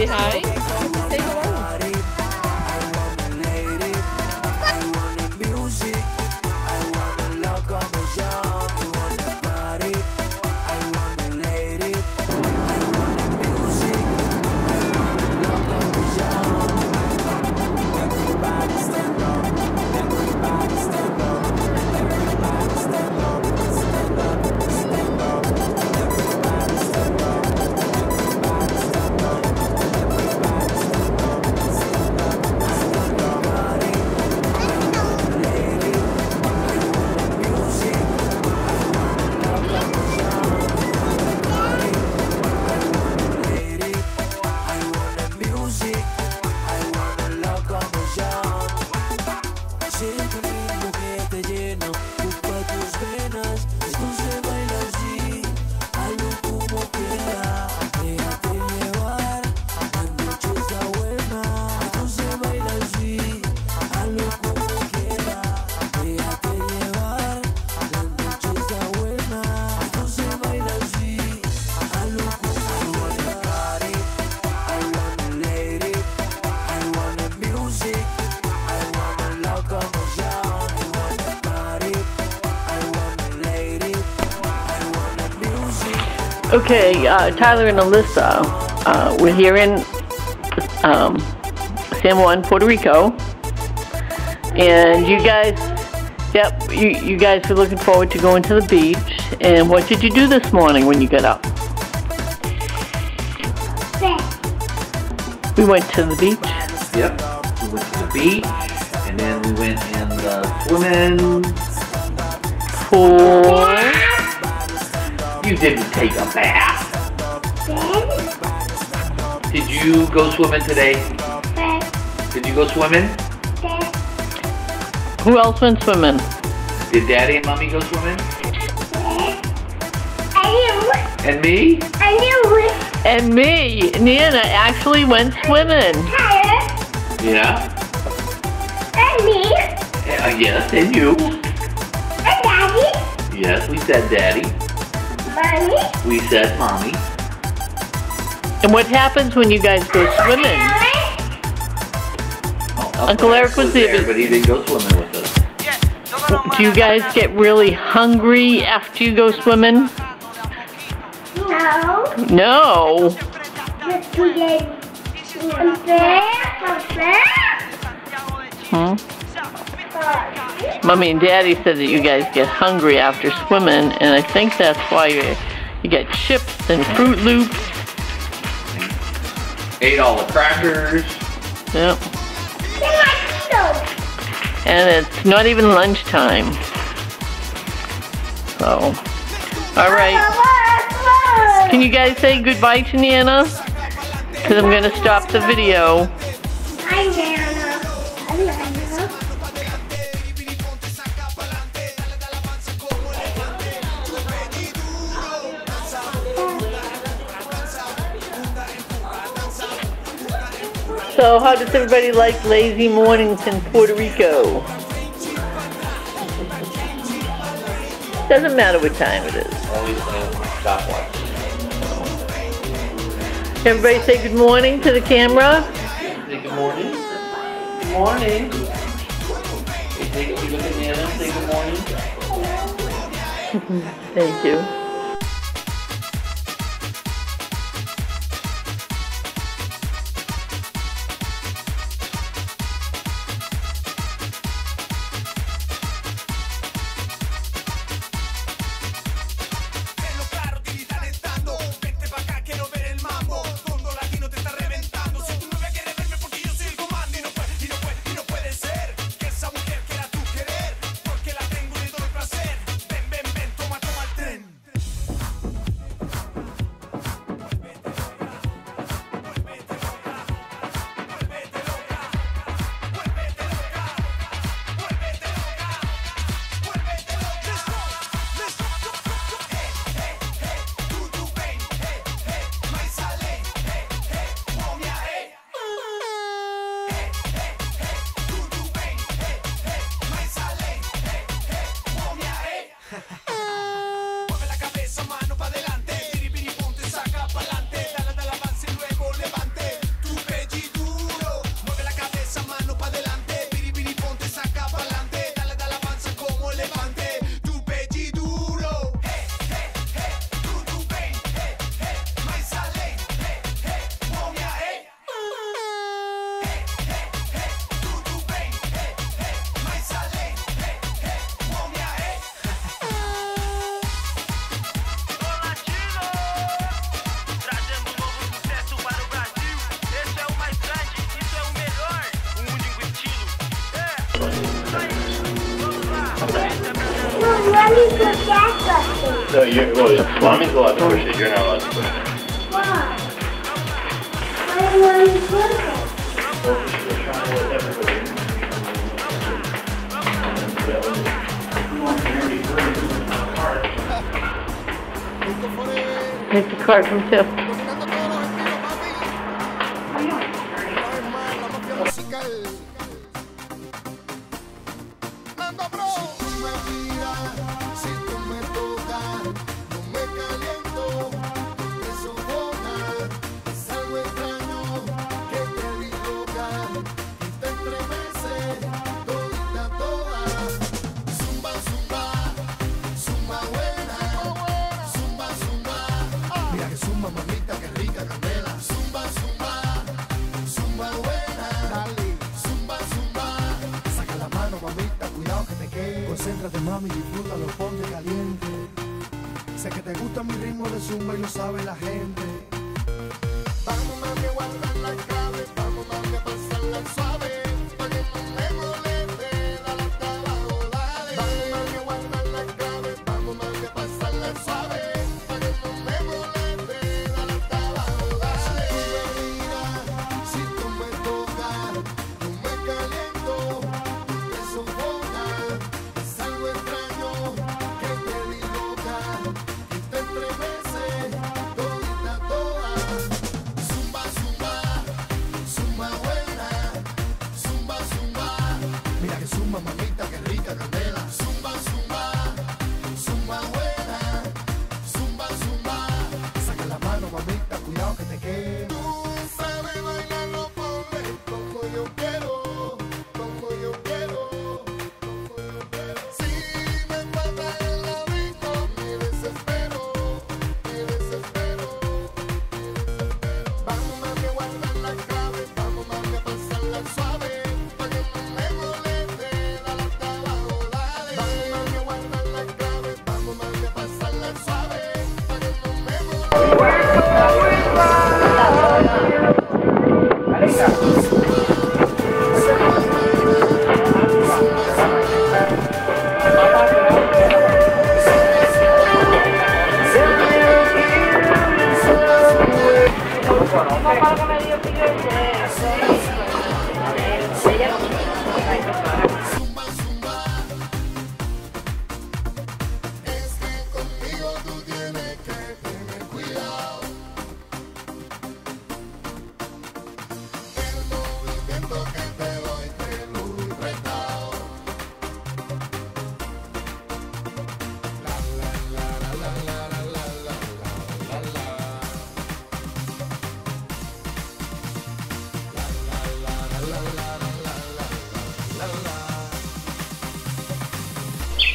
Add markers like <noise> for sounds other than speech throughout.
say hi? Okay, uh, Tyler and Alyssa, uh, we're here in um, San Juan, Puerto Rico, and you guys, yep, you, you guys are looking forward to going to the beach. And what did you do this morning when you got up? We went to the beach. Yep. We went to the beach, and then we went in the swimming. Pool. You didn't take a bath. Did you go swimming today? Did you go swimming? Who else went swimming? Did Daddy and Mommy go swimming? And you. And me? And me, Nana, actually went swimming. Yeah. Yeah, uh, yes, and you. And Daddy? Yes, we said Daddy. We said Mommy. And what happens when you guys go swimming? Oh, Uncle Eric was there, there, but he didn't go swimming with us. Do you guys get really hungry after you go swimming? No. No. Hmm? Mommy and Daddy said that you guys get hungry after swimming, and I think that's why you, you get chips and Froot Loops. Ate all the crackers. Yep. And it's not even lunchtime. So, all right. Can you guys say goodbye to Nana? Because I'm going to stop the video. So, how does everybody like lazy mornings in Puerto Rico? Doesn't matter what time it is. Everybody say good morning to the camera. Say good morning. Good morning. Hey, take, No, you're, well, mommy's allowed to push it. You're not allowed to push it. Why? Why it? Trying to let everybody. Take the card from Tiff. Mami, disfrútalo, ponte caliente. Sé que te gusta mi ritmo de zumba y lo sabe la gente.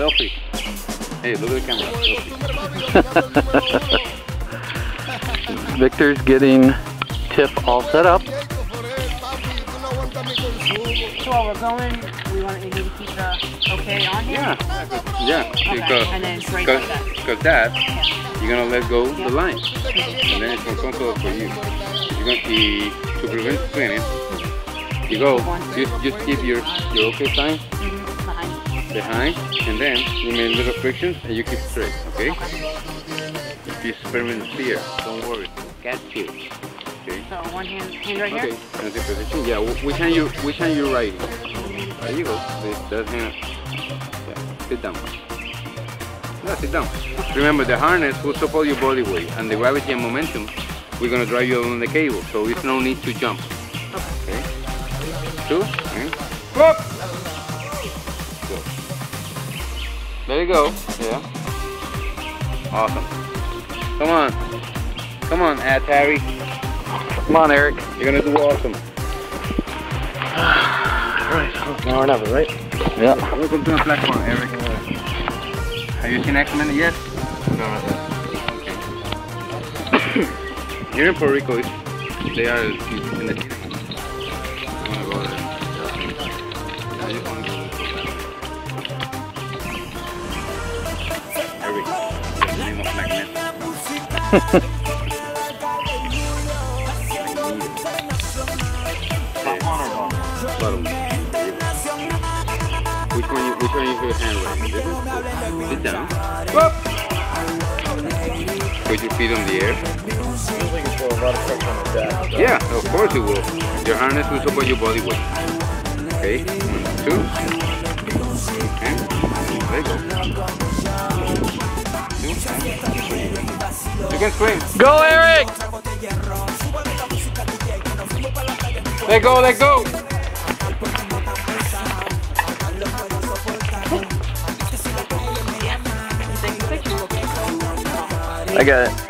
Selfie. Hey, look at the camera. <laughs> Victor's getting Tiff all set up. So while we're going, we want you to keep the okay on here? Yeah, yeah. Because, and then it's right because, like that. because that, you're gonna let go the line, and then it's gonna come close for you. You're gonna to, to prevent spinning. You go, just just keep your your okay sign Mhm, Behind. Behind, and then you make little frictions, and you keep straight. Okay? This experiment is here. Don't worry. Catch it. Okay. So one hand, hand right Okay, here. and the position. Yeah, wh- which hand you which hand you writing? There you go. This, that hand. Yeah, sit down. Yeah, sit down. Remember, the harness will support your body weight, and the gravity and momentum, we're gonna drive you along the cable, so it's no need to jump. Okay. Two. And whoop. There you go. Yeah. Awesome. Come on. Come on, Atari. Come on, Eric. You're gonna do awesome. <sighs> Alright. Now or never, right? Yeah. Welcome to the platform, Eric. Have you seen X-Men yet? No, not yet. <coughs> Okay. Here in Puerto Rico, they are in the which one which one hand? Sit down. Put your feet on the air. Yeah, of course it will. Your harness will support your body weight. Okay, one, two, and let go. Two. You can swing. Go, Eric! Let go, let go. I got it.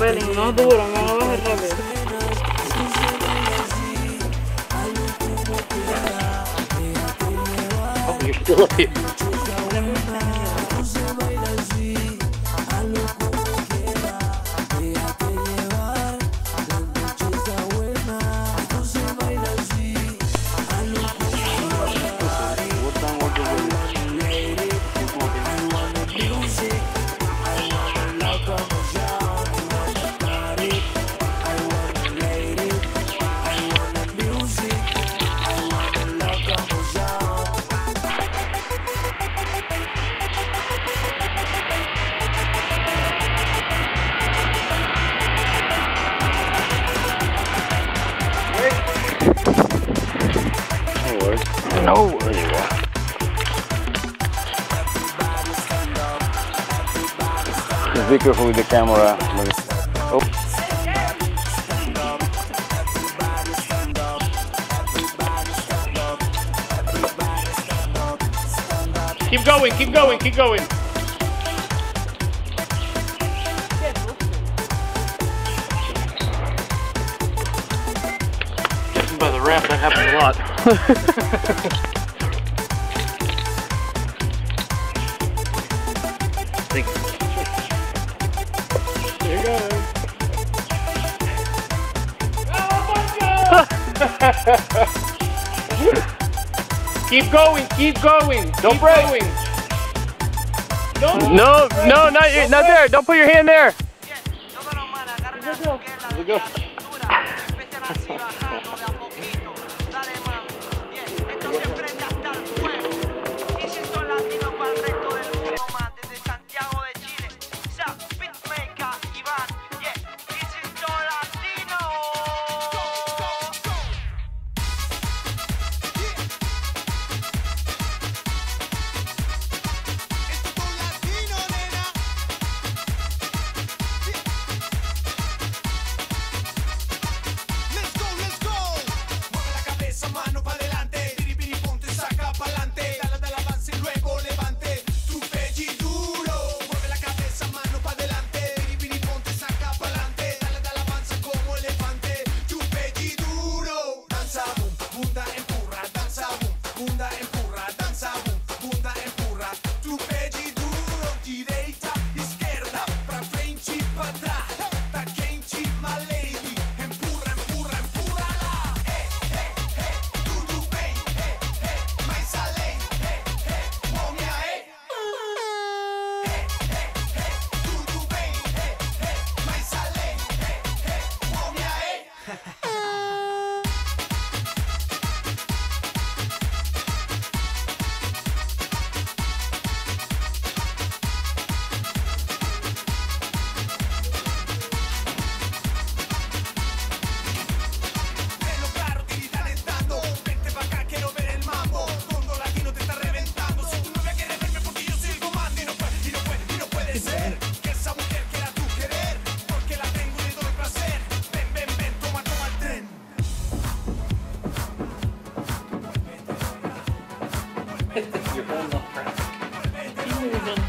No duro, no lo bajes rápido. Oh, be careful with the camera. Oh. Keep going, keep going, keep going. Judging by the ramp, that happens a lot. <laughs> keep going, keep going. Don't keep break. Going. Don't No, no, not you, not there. Don't put your hand there. Here we go. Let's <laughs> go, your own left press. Keep moving.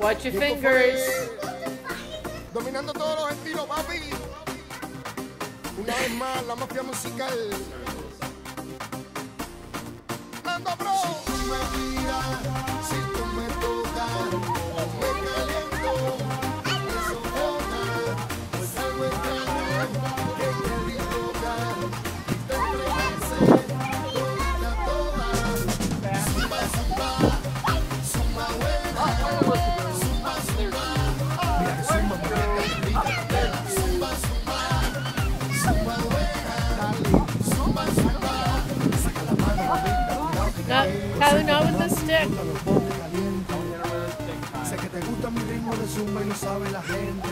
Watch your fingers. Dominando todos los estilos, papi. Una vez más, la mafia musical. Sé que te gusta mi ritmo de zumba y lo sabe la gente.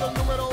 número